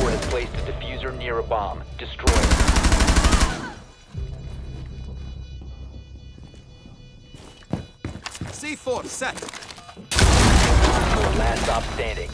4 has placed a diffuser near a bomb. Destroy it. C4 set. Last stop standing.